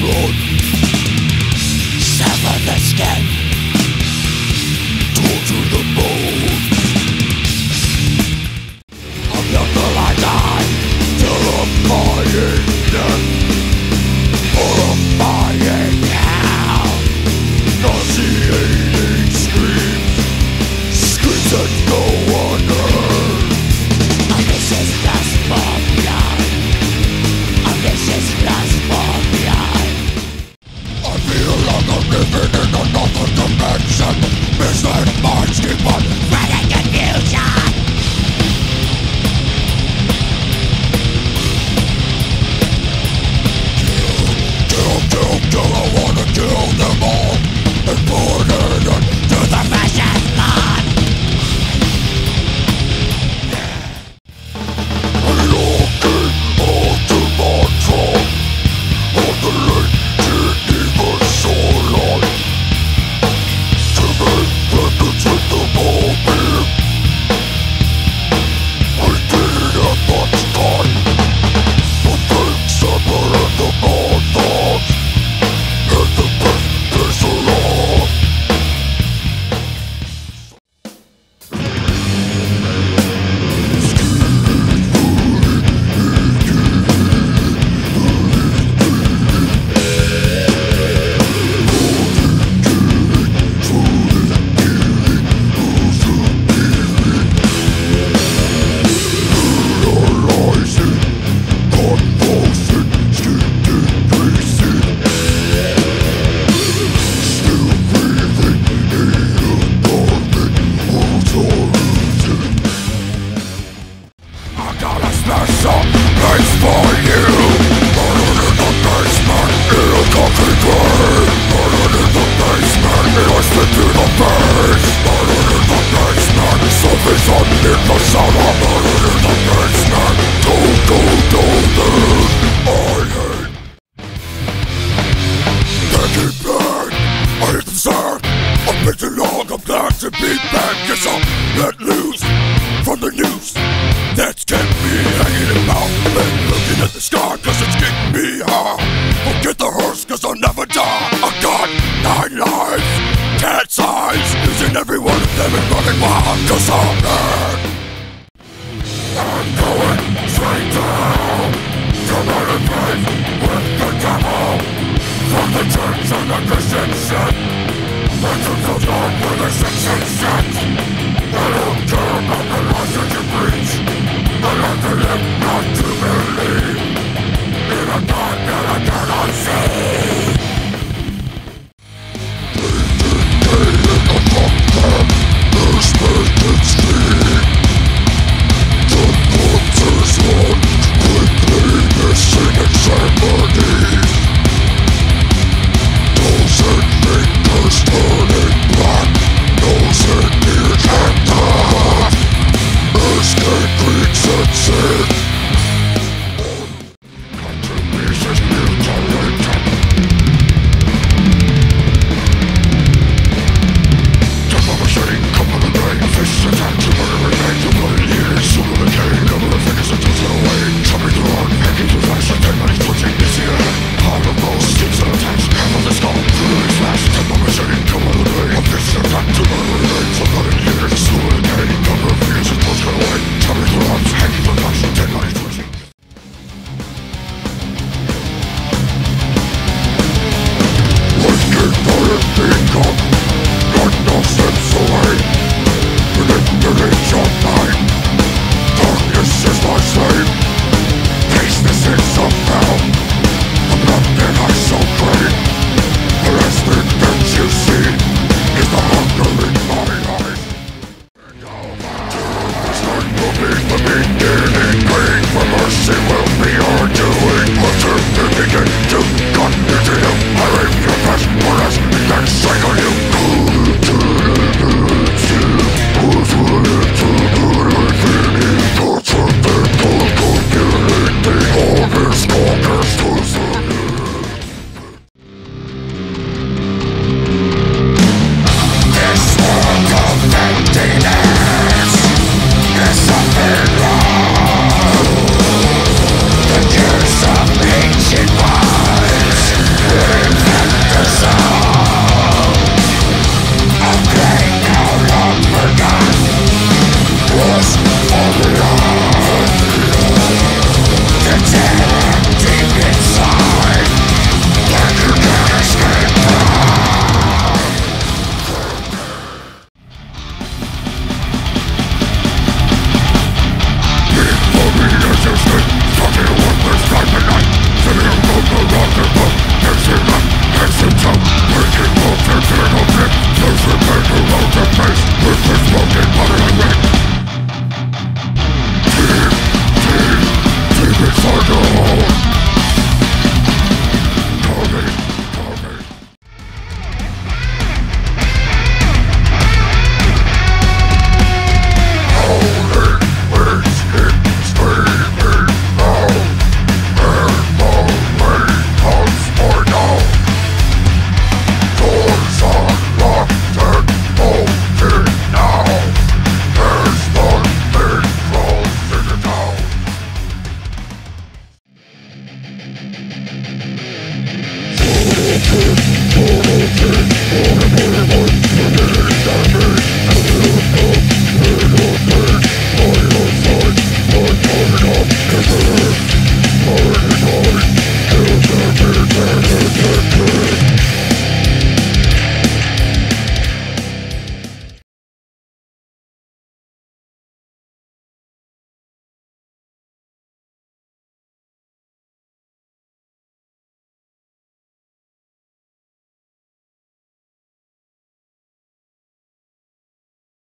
blood Murder in the basement, something's under the shower Murder in the basement the Christian sin. I took the dark with a sense and beginning, and it will be our doing. Let them begin.